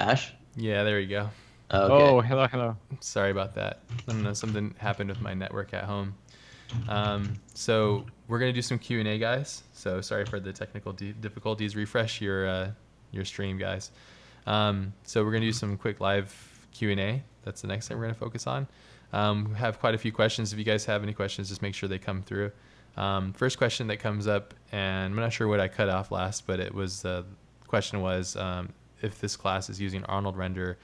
Ash? Yeah, there you go. Okay. Oh, hello, hello. Sorry about that. I don't know, something happened with my network at home. Um, so we're gonna do some Q and A, guys. So sorry for the technical di- difficulties. Refresh your uh, your stream, guys. Um, so we're gonna do some quick live Q and A. That's the next thing we're gonna focus on. Um, we have quite a few questions. If you guys have any questions, just make sure they come through. Um, first question that comes up, and I'm not sure what I cut off last, but it was uh, the question was um, if this class is using Arnold Render,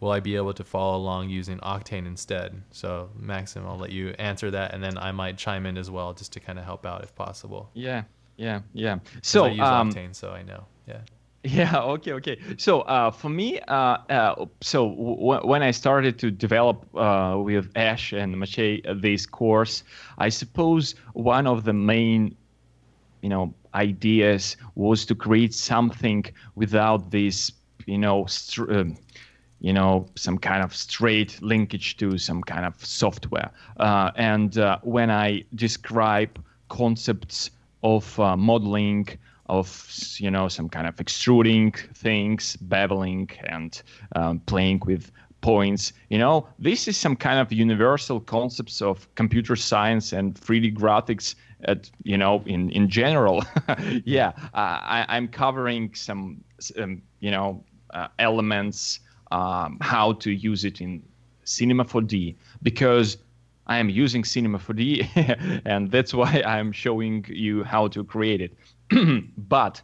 will I be able to follow along using Octane instead? So Maxim, I'll let you answer that, and then I might chime in as well just to kind of help out if possible. Yeah, yeah, yeah. So, I use um, Octane, so I know. Yeah. Yeah. Okay. Okay. So uh, for me, uh, uh, so w- when I started to develop uh, with Ash and Maciej uh, this course, I suppose one of the main, you know, ideas was to create something without this, you know, str- um, you know, some kind of straight linkage to some kind of software. Uh, and uh, when I describe concepts of uh, modeling, of you know some kind of extruding things, beveling, and um, playing with points. You know, this is some kind of universal concepts of computer science and 3D graphics. At you know, in in general, yeah, uh, I, I'm covering some um, you know elements, um, how to use it in Cinema 4D because I am using Cinema 4D, and that's why I'm showing you how to create it. but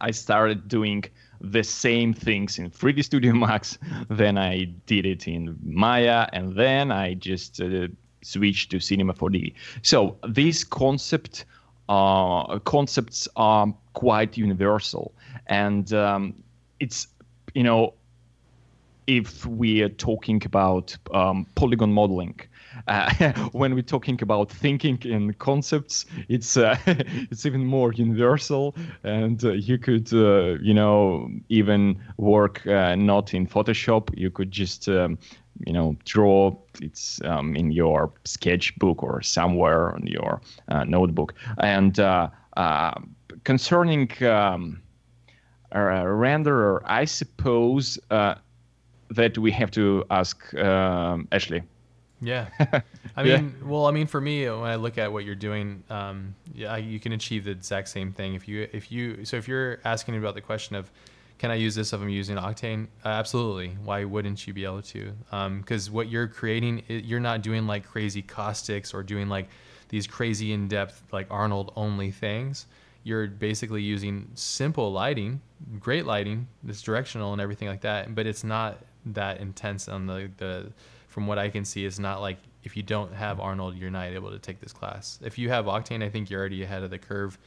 I started doing the same things in 3D Studio Max, then I did it in Maya, and then I just uh, switched to Cinema 4D. So these concept uh, concepts are quite universal, and um, it's you know if we are talking about um, polygon modeling, uh, when we're talking about thinking in concepts, it's uh, it's even more universal, and uh, you could uh, you know even work uh, not in Photoshop. You could just um, you know draw it's um, in your sketchbook or somewhere on your uh, notebook. And concerning um, renderer, I suppose that we have to ask um, Ashley. Yeah, I mean, yeah. well, I mean, for me, when I look at what you're doing, um, yeah, you can achieve the exact same thing. If you, if you, so if you're asking about the question of, can I use this if I'm using Octane? Uh, absolutely. Why wouldn't you be able to? Because um, what you're creating, you're not doing like crazy caustics or doing like these crazy in-depth like Arnold only things. You're basically using simple lighting, great lighting, it's directional and everything like that, but it's not that intense on the the from what I can see, it's not like if you don't have Arnold, you're not able to take this class. If you have Octane, I think you're already ahead of the curve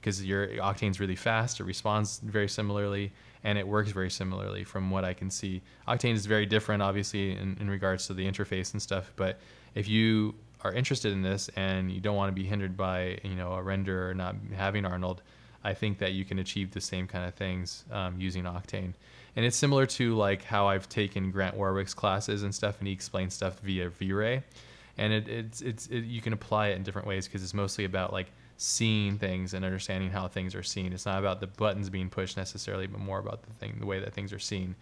because your Octane's really fast. It responds very similarly and it works very similarly from what I can see. Octane is very different, obviously, in, in regards to the interface and stuff. But if you are interested in this and you don't want to be hindered by you know a render or not having Arnold, I think that you can achieve the same kind of things um, using Octane and it's similar to like how I've taken Grant Warwick's classes and stuff, and he explains stuff via V-Ray, and it, it's it's it, you can apply it in different ways because it's mostly about like seeing things and understanding how things are seen. It's not about the buttons being pushed necessarily, but more about the thing, the way that things are seen.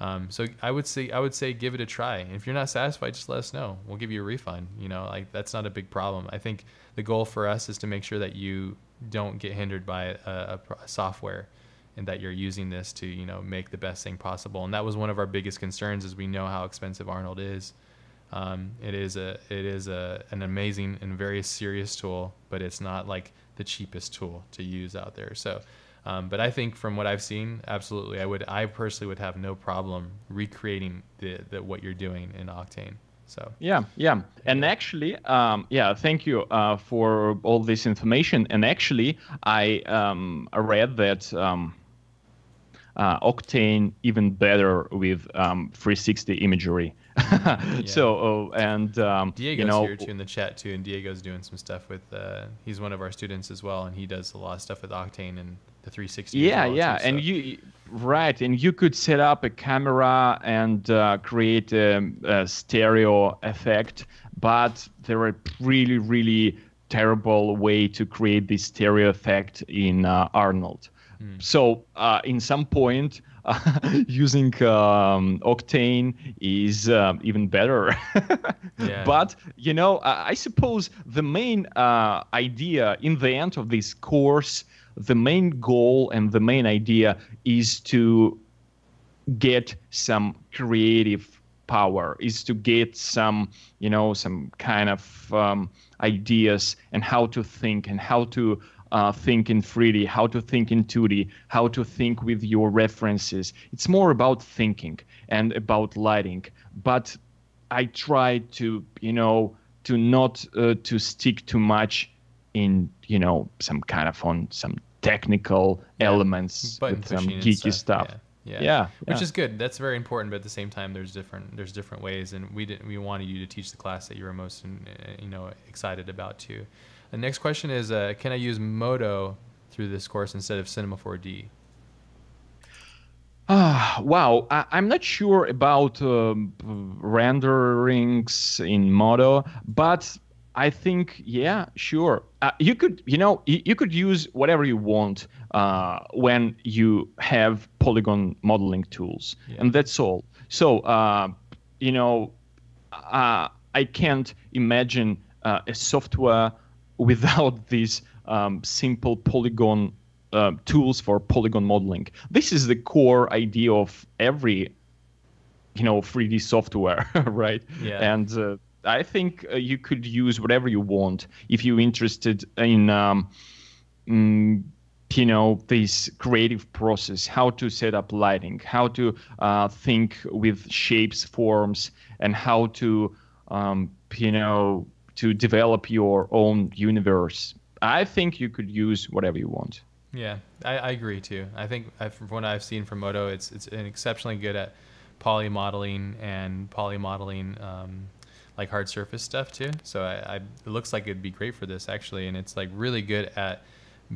Um, so I would say I would say give it a try. If you're not satisfied, just let us know. We'll give you a refund. You know, like that's not a big problem. I think the goal for us is to make sure that you don't get hindered by a, a, software and that you're using this to you know make the best thing possible and that was one of our biggest concerns is we know how expensive arnold is um, it is a it is a an amazing and very serious tool but it's not like the cheapest tool to use out there so um, but I think from what I've seen, absolutely, I would, I personally would have no problem recreating the, the what you're doing in Octane. So yeah, yeah, and actually, um, yeah, thank you uh, for all this information. And actually, I um, read that um, uh, Octane even better with um, 360 imagery. yeah. So uh, and um, Diego's you know, here too in the chat too, and Diego's doing some stuff with. Uh, he's one of our students as well, and he does a lot of stuff with Octane and the 360. Yeah, well yeah, too, and you right, and you could set up a camera and uh, create a, a stereo effect, but there are really, really terrible way to create this stereo effect in uh, Arnold. Hmm. So uh, in some point, uh, using um, Octane is um, even better. yeah. But you know, I, I suppose the main uh, idea in the end of this course, the main goal and the main idea is to get some creative power is to get some you know some kind of um, ideas and how to think and how to uh, think in 3D, how to think in 2D, how to think with your references. It's more about thinking and about lighting. But I try to, you know, to not uh, to stick too much in, you know, some kind of on some technical yeah. elements, with some geeky stuff. stuff. Yeah. Yeah. yeah. Which is good. That's very important, but at the same time, there's different there's different ways, and we didn't we wanted you to teach the class that you were most you know excited about too. The next question is, uh, can I use Modo through this course instead of Cinema 4D? Ah, wow. I, am not sure about um, renderings in Modo, but I think, yeah, sure. Uh, you could, you know, you, you, could use whatever you want uh, when you have polygon modeling tools, yeah. and that's all. So, uh, you know, uh, I can't imagine uh, a software without these um, simple polygon uh, tools for polygon modeling. This is the core idea of every, you know, 3D software, right? Yeah. And I think uh, you could use whatever you want if you're interested in, um, mm, you know, this creative process, how to set up lighting, how to uh, think with shapes, forms, and how to, um, you know, to develop your own universe. I think you could use whatever you want. Yeah, I, I agree too. I think I, from what I've seen from Modo, it's it's exceptionally good at poly modeling and poly modeling um, like hard surface stuff too. So I, I, it looks like it'd be great for this actually, and it's like really good at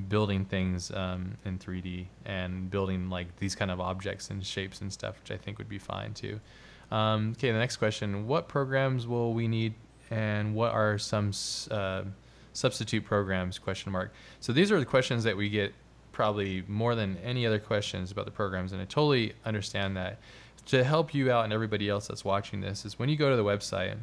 building things um, in 3D and building like these kind of objects and shapes and stuff, which I think would be fine too. Um, okay, the next question: What programs will we need, and what are some uh, substitute programs? Question mark. So these are the questions that we get probably more than any other questions about the programs, and I totally understand that. To help you out and everybody else that's watching this is when you go to the website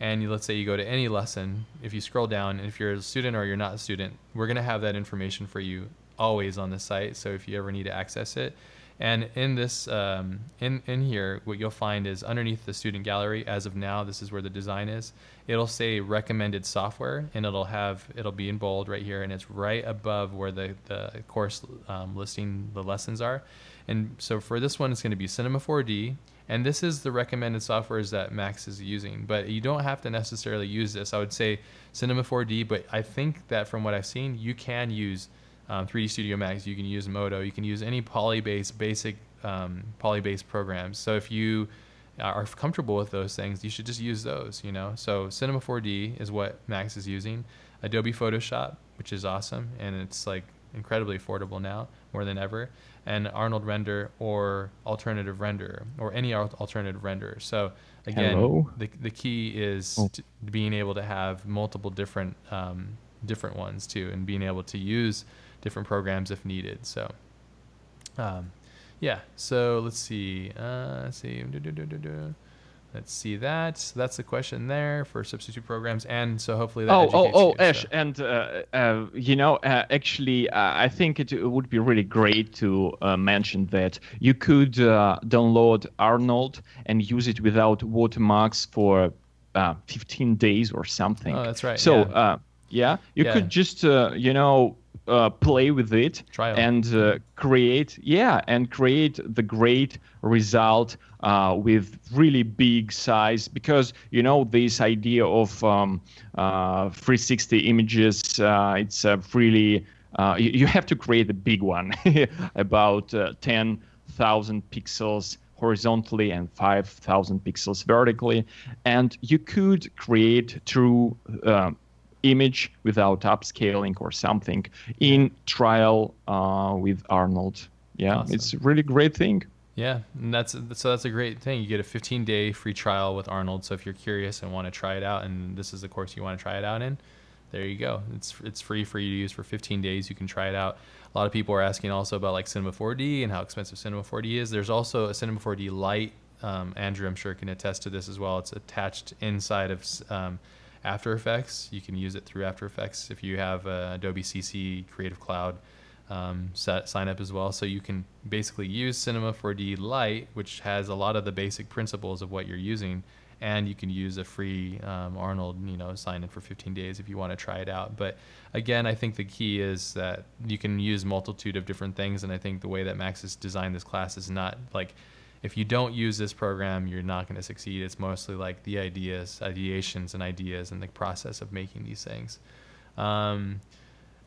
and you, let's say you go to any lesson, if you scroll down, and if you're a student or you're not a student, we're going to have that information for you always on the site. So if you ever need to access it, and in this, um, in in here, what you'll find is underneath the student gallery. As of now, this is where the design is. It'll say recommended software, and it'll have it'll be in bold right here, and it's right above where the the course um, listing the lessons are. And so for this one, it's going to be Cinema 4D. And this is the recommended softwares that Max is using, but you don't have to necessarily use this. I would say Cinema 4D, but I think that from what I've seen, you can use um, 3D Studio Max, you can use Modo, you can use any poly-based, basic um, poly-based programs. So if you are comfortable with those things, you should just use those, you know? So Cinema 4D is what Max is using. Adobe Photoshop, which is awesome, and it's like incredibly affordable now, more than ever and Arnold render or alternative render or any alternative render. So again, Hello? the the key is oh. being able to have multiple different um, different ones too, and being able to use different programs if needed. So. Um, yeah, so let's see. Uh, let's see. Let's see that. So that's the question there for substitute programs, and so hopefully that. Oh, oh, oh, you, Ash, so. and uh, uh, you know, uh, actually, uh, I think it would be really great to uh, mention that you could uh, download Arnold and use it without watermarks for 15 days or something. Oh, that's right. So, yeah, yeah you yeah. could just, you know, uh, play with it Trial. and uh, create yeah and create the great result uh, with really big size because you know this idea of um, uh, 360 images uh, it's really uh, you, you, have to create a big one about 10,000 pixels horizontally and 5,000 pixels vertically and you could create through image without upscaling or something in trial uh, with Arnold. Yeah, awesome. it's a really great thing. Yeah, and that's so that's a great thing. You get a 15 day free trial with Arnold. So if you're curious and want to try it out, and this is the course you want to try it out in, there you go. It's it's free for you to use for 15 days. You can try it out. A lot of people are asking also about like Cinema 4D and how expensive Cinema 4D is. There's also a Cinema 4D Lite. Um, Andrew, I'm sure, can attest to this as well. It's attached inside of um, After Effects. You can use it through After Effects if you have uh, Adobe CC Creative Cloud um, set, sign up as well. So you can basically use Cinema 4D Lite, which has a lot of the basic principles of what you're using, and you can use a free um, Arnold, you know, sign in for 15 days if you want to try it out. But again, I think the key is that you can use multitude of different things, and I think the way that Max has designed this class is not like if you don't use this program, you're not going to succeed. It's mostly like the ideas, ideations, and ideas, and the process of making these things. Um,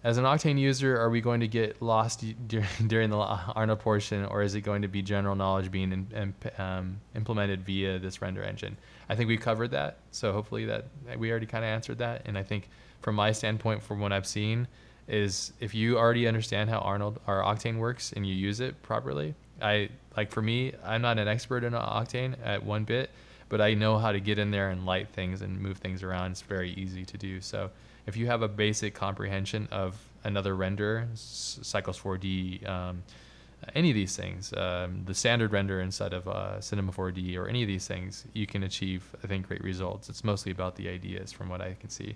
as an Octane user, are we going to get lost during the Arnold portion, or is it going to be general knowledge being in, in, um, implemented via this render engine? I think we covered that, so hopefully that we already kind of answered that. And I think from my standpoint, from what I've seen, is if you already understand how Arnold or Octane works and you use it properly, I like for me, I'm not an expert in Octane at one bit, but I know how to get in there and light things and move things around. It's very easy to do. So if you have a basic comprehension of another render, Cycles 4D, um, any of these things, um, the standard render instead of uh, Cinema 4D or any of these things, you can achieve, I think, great results. It's mostly about the ideas from what I can see.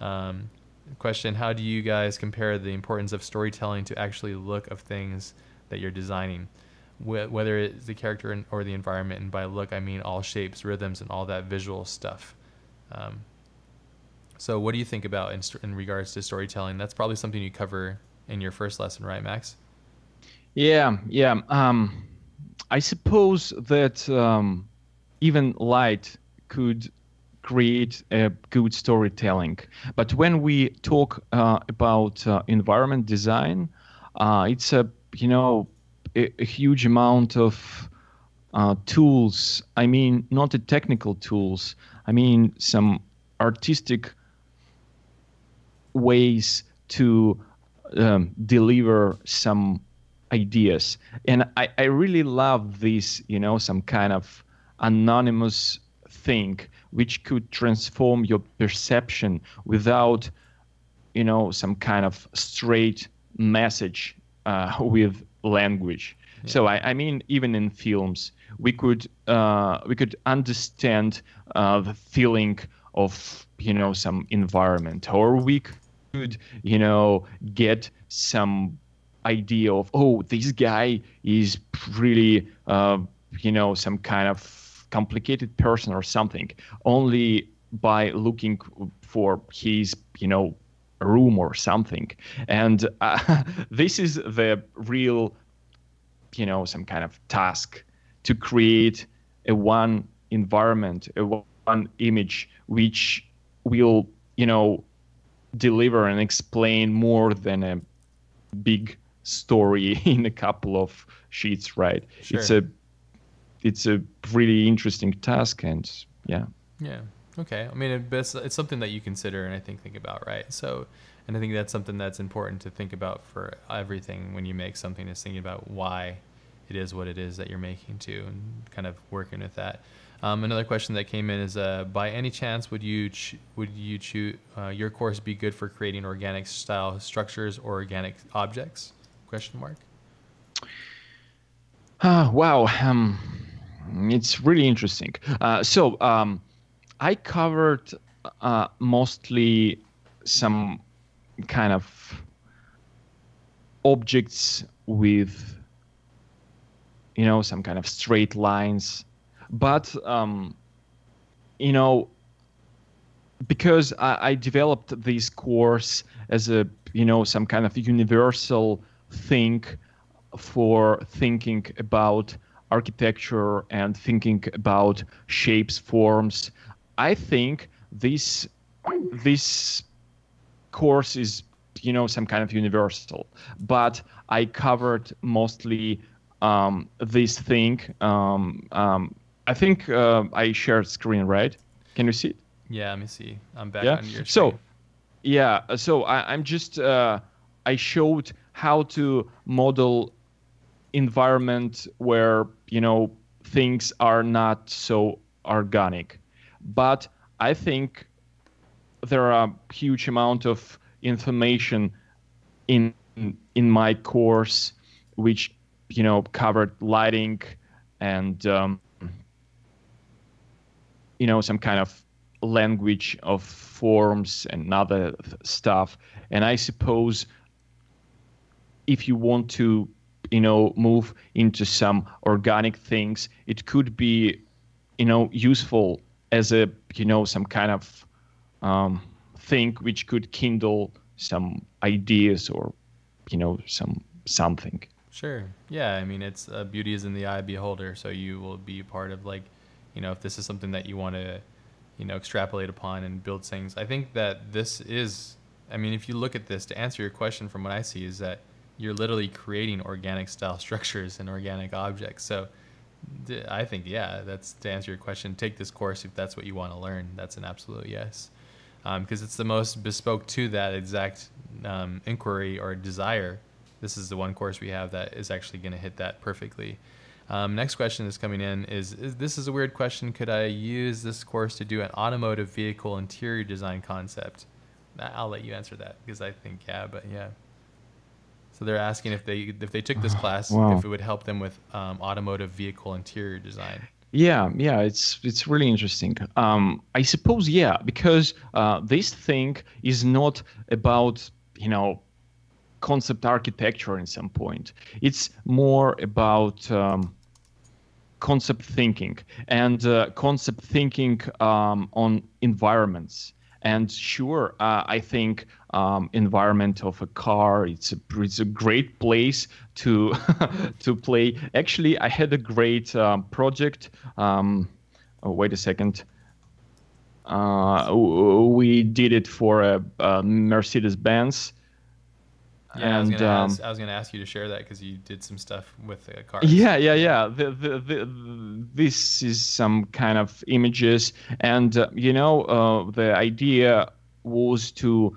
Um, question, how do you guys compare the importance of storytelling to actually look of things that you're designing? Wh whether it's the character or the environment, and by look, I mean all shapes, rhythms, and all that visual stuff. Um, so, what do you think about in, in regards to storytelling? That's probably something you cover in your first lesson, right, Max? Yeah, yeah. Um, I suppose that um, even light could create a good storytelling. But when we talk uh, about uh, environment design, uh, it's a you know a, a huge amount of uh, tools. I mean, not the technical tools. I mean some artistic ways to um, deliver some ideas. And I, I really love this, you know, some kind of anonymous thing which could transform your perception without, you know, some kind of straight message uh, with language. Yeah. So I, I, mean, even in films, we could uh, we could understand uh, the feeling of you know some environment or we could you know get some idea of oh this guy is really uh, you know some kind of complicated person or something only by looking for his you know room or something. And uh, this is the real you know some kind of task to create a one environment a one image which will you know deliver and explain more than a big story in a couple of sheets right? Sure. it's a it's a really interesting task and yeah. Yeah okay i mean it's, it's something that you consider and i think think about right so and i think that's something that's important to think about for everything when you make something is thinking about why it is what it is that you're making too and kind of working with that um, another question that came in is, uh, by any chance, would you would you choose uh, your course be good for creating organic style structures or organic objects? Question mark. Uh, wow, um, it's really interesting. Uh, so um, I covered uh, mostly some kind of objects with you know some kind of straight lines but um, you know, because I, I developed this course as a you know some kind of universal thing for thinking about architecture and thinking about shapes, forms. I think this this course is you know some kind of universal, but I covered mostly um, this thing um, um, I think uh, I shared screen, right? Can you see it? Yeah, let me see. I'm back yeah? on your screen. So, yeah, so I, am just uh, I showed how to model environment where you know things are not so organic, but I think there are a huge amount of information in in my course which you know covered lighting and um, you know some kind of language of forms and other stuff. And i suppose if you want to you know move into some organic things it could be you know useful as a you know some kind of um, thing which could kindle some ideas or you know some something. Sure. Yeah i mean it's uh, beauty is in the eye beholder so you will be part of like you know if this is something that you want to you know extrapolate upon and build things i think that this is i mean if you look at this to answer your question from what i see is that you're literally creating organic style structures and organic objects so i think yeah that's to answer your question take this course if that's what you want to learn that's an absolute yes because um, it's the most bespoke to that exact um, inquiry or desire this is the one course we have that is actually going to hit that perfectly um, next question that's coming in is, is, this is a weird question. Could I use this course to do an automotive vehicle interior design concept? I'll let you answer that because I think yeah, but yeah. So they're asking if they if they took this class, wow. if it would help them with um, automotive vehicle interior design. Yeah, yeah, it's it's really interesting. Um, I suppose yeah, because uh, this thing is not about you know concept architecture in some point. It's more about um, concept thinking and uh, concept thinking um, on environments. And sure, uh, I think um, environment of a car it's a it's a great place to to play. Actually, I had a great um, project. Um, oh, wait a second. Uh, we did it for a, a Mercedes Benz yeah, and, I was, um, gonna ask you to share that because you did some stuff with the car. Yeah, yeah, yeah. The, the, the, this is some kind of images, and uh, you know, uh, the idea was to,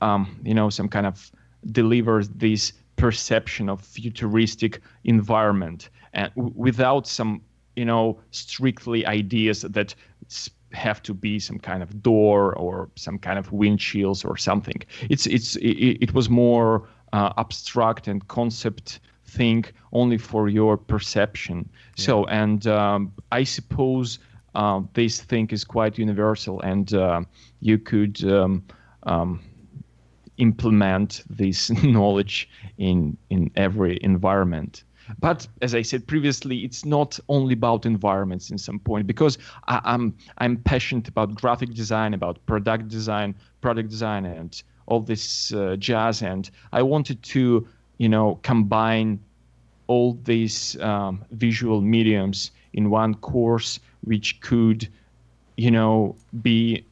um, you know, some kind of deliver this perception of futuristic environment, and w- without some, you know, strictly ideas that have to be some kind of door or some kind of windshields or something. It's it's it, it was more uh, abstract and concept thing only for your perception. Yeah. So and um, I suppose uh, this thing is quite universal, and uh, you could. Um, um, implement this knowledge in in every environment but as I said previously, it's not only about environments in some point because I, am I'm, I'm passionate about graphic design, about product design, product design, and all this uh, jazz. And I wanted to, you know, combine all these um, visual mediums in one course, which could, you know, be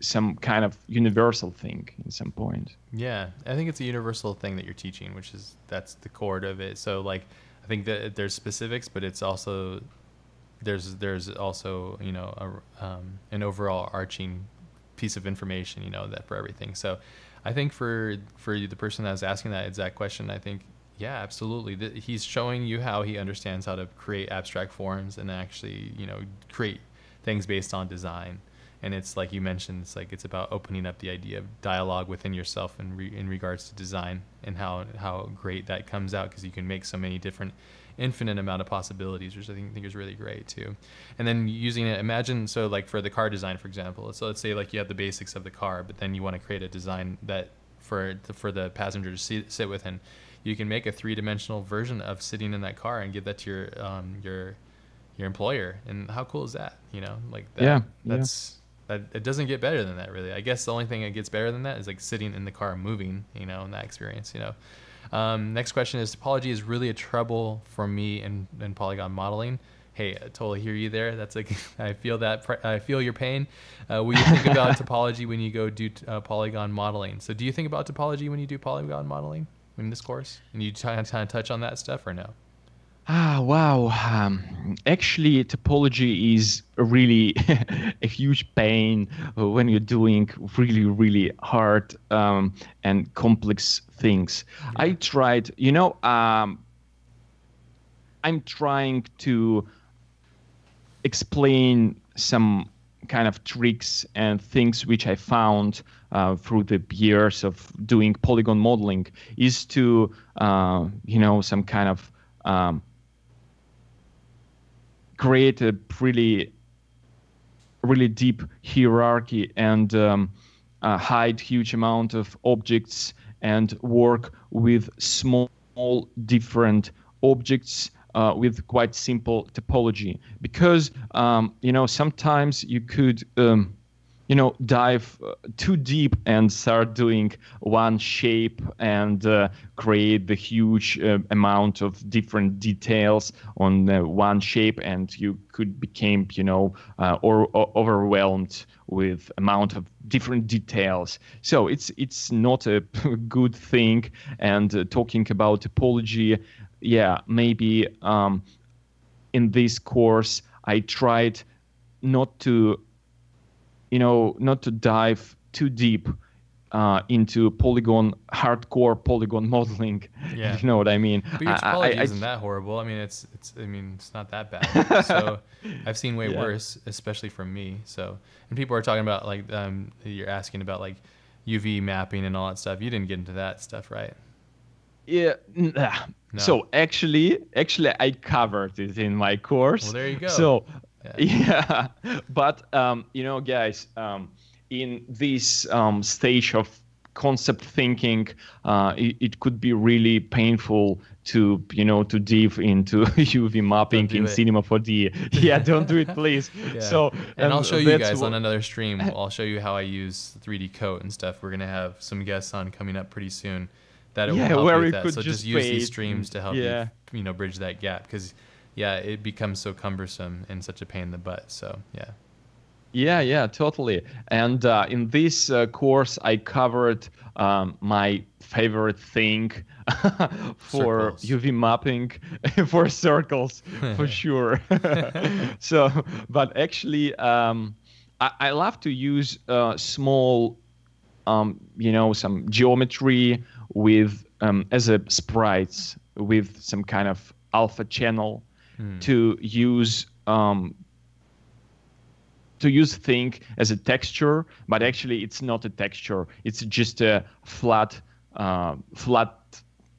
some kind of universal thing in some point. Yeah, I think it's a universal thing that you're teaching, which is that's the core of it. So like, I think that there's specifics, but it's also there's there's also you know a, um, an overall arching piece of information you know that for everything. So I think for for the person that's asking that exact question, I think yeah, absolutely. He's showing you how he understands how to create abstract forms and actually you know create things based on design and it's like you mentioned it's like it's about opening up the idea of dialogue within yourself in, re- in regards to design and how how great that comes out because you can make so many different infinite amount of possibilities which i think, think is really great too. And then using it imagine so like for the car design for example so let's say like you have the basics of the car but then you want to create a design that for the, for the passenger to sit, sit with and you can make a three-dimensional version of sitting in that car and give that to your um, your your employer. And how cool is that you know? Like that, yeah that's that it doesn't get better than that really. I guess the only thing that gets better than that is like sitting in the car moving you know in that experience you know. Um, next question is topology is really a trouble for me in, in polygon modeling. Hey i totally hear you there. That's like i feel that i feel your pain. Uh, will you think about topology when you go do uh, polygon modeling? So do you think about topology when you do polygon modeling in this course? And you kind of touch on that stuff or no Ah, wow. Um, actually, topology is really a huge pain when you're doing really, really hard um, and complex things. Yeah. I tried, you know, um, I'm trying to explain some kind of tricks and things which I found uh, through the years of doing polygon modeling is to, uh, you know, some kind of um, create a really, really deep hierarchy and um, uh, hide huge amount of objects and work with small different objects uh, with quite simple topology. Because um, you know sometimes you could um, you know dive uh, too deep and start doing one shape and uh, create the huge uh, amount of different details on uh, one shape and you could become you know uh, or, or, overwhelmed with amount of different details. So it's it's not a good thing. And talking about topology yeah, maybe um, in this course I tried not to, you know, not to dive too deep uh, into polygon hardcore polygon modeling. Yeah. you know what I mean. But your topology I, isn't that horrible. I mean, it's it's. I mean, it's not that bad. so I've seen way yeah. worse, especially from me. So and people are talking about like um, you're asking about like UV mapping and all that stuff. You didn't get into that stuff, right? Yeah. No. So actually, actually, I covered it in my course. Well, there you go. So yeah, yeah. but um, you know, guys, um, in this um, stage of concept thinking, uh, it, it, could be really painful to you know to dive into UV mapping in it. Cinema 4D. yeah, don't do it, please. yeah. So and I'll show you guys on another stream. I'll show you how I use 3D coat and stuff. We're gonna have some guests on coming up pretty soon that it yeah, will help where with that. So just, just use these streams to help yeah. you, you know, bridge that gap because, yeah, it becomes so cumbersome and such a pain in the butt. So yeah. Yeah, yeah, totally. And uh, in this uh, course, I covered um, my favorite thing for circles. UV mapping for circles, for sure. so, but actually, um, I, I, love to use uh, small, um, you know, some geometry with um, as a sprites with some kind of alpha channel hmm. to use um, to use thing as a texture, but actually it's not a texture. It's just a flat uh, flat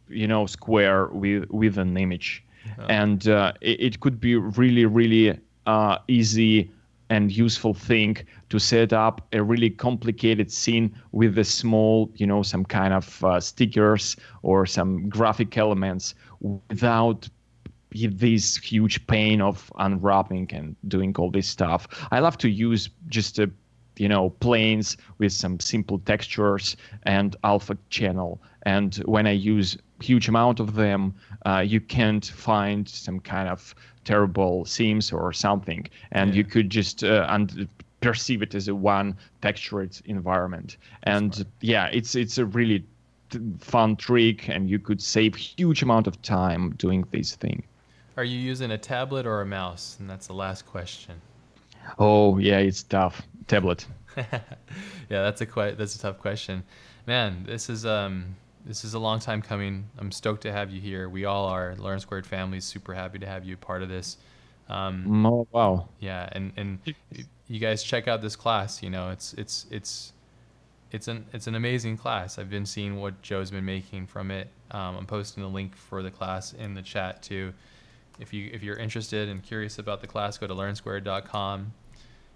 you know square with with an image, oh. and uh, it, it, could be really really uh, easy and useful thing to set up a really complicated scene with a small, you know, some kind of uh, stickers or some graphic elements without this huge pain of unwrapping and doing all this stuff. I love to use just a you know planes with some simple textures and alpha channel and when i use huge amount of them uh, you can't find some kind of terrible seams or something, and yeah. you could just uh, and perceive it as a one textured environment. And yeah, it's it's a really fun trick, and you could save huge amount of time doing this thing. Are you using a tablet or a mouse? And that's the last question. Oh yeah, it's tough. Tablet. yeah, that's a quite that's a tough question. Man, this is um this is a long time coming. I'm stoked to have you here. We all are. Learn Squared family is super happy to have you part of this. Um, oh wow! Yeah, and and you guys check out this class. You know, it's it's it's it's an it's an amazing class. I've been seeing what Joe's been making from it. Um, I'm posting a link for the class in the chat too. If you if you're interested and curious about the class, go to learnsquared.com.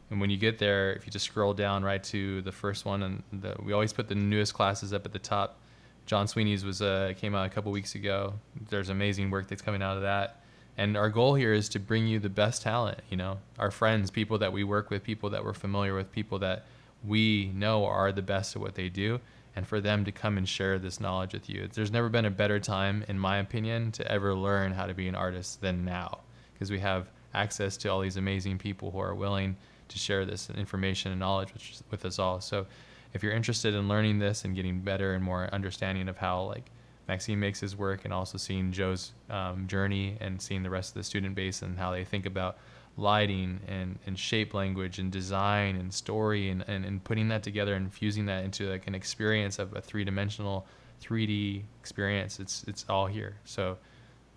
And when you get there, if you just scroll down right to the first one, and the, we always put the newest classes up at the top John Sweeney's was uh, came out a couple weeks ago. There's amazing work that's coming out of that. And our goal here is to bring you the best talent, you know, our friends, people that we work with, people that we're familiar with, people that we know are the best at what they do, and for them to come and share this knowledge with you. There's never been a better time, in my opinion, to ever learn how to be an artist than now, because we have access to all these amazing people who are willing to share this information and knowledge with, with us all. So if you're interested in learning this and getting better and more understanding of how like Maxim makes his work and also seeing Joe's um, journey and seeing the rest of the student base and how they think about lighting and, and shape language and design and story and, and, and putting that together and fusing that into like an experience of a three dimensional 3D experience. It's it's all here. So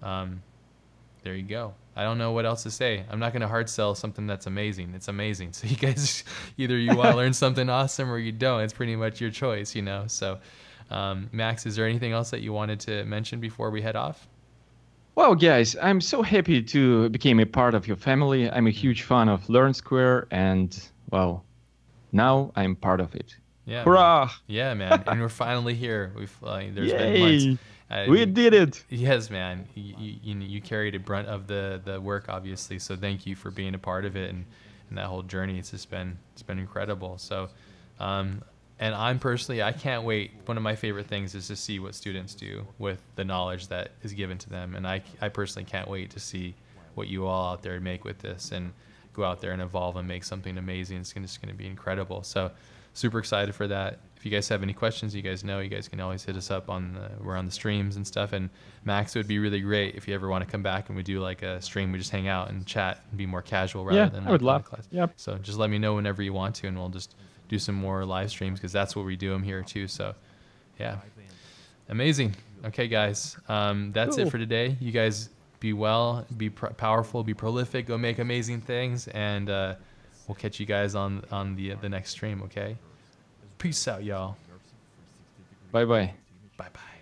um, there you go. I don't know what else to say. I'm not going to hard sell something that's amazing. It's amazing. So you guys, either you want to learn something awesome or you don't. It's pretty much your choice, you know. So, um, Max, is there anything else that you wanted to mention before we head off? Well, guys, I'm so happy to become a part of your family. I'm a huge fan of Learn Squared, and well, now I'm part of it. Yeah. Hurrah! Man. Yeah, man. and we're finally here. We've uh, there's Yay! been months. Uh, we did it. Yes, man. You, you, you carried a brunt of the, the work, obviously. So thank you for being a part of it and, and that whole journey. It's just been it's been incredible. So, um, and I'm personally I can't wait. One of my favorite things is to see what students do with the knowledge that is given to them, and I I personally can't wait to see what you all out there make with this and go out there and evolve and make something amazing. It's just going to be incredible. So super excited for that. If you guys have any questions, you guys know you guys can always hit us up on the, we're on the streams and stuff. And Max, it would be really great if you ever want to come back and we do like a stream. We just hang out and chat and be more casual rather yeah, than I would love. Class. Yep. So just let me know whenever you want to, and we'll just do some more live streams because that's what we do them here too. So yeah, amazing. Okay, guys, um, that's cool. it for today. You guys be well, be pr- powerful, be prolific, go make amazing things, and uh, we'll catch you guys on on the the next stream. Okay. Peace out, y'all. Bye bye. Bye bye.